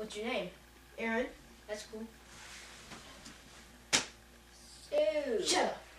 What's your name? Aaron. That's cool. Shut up.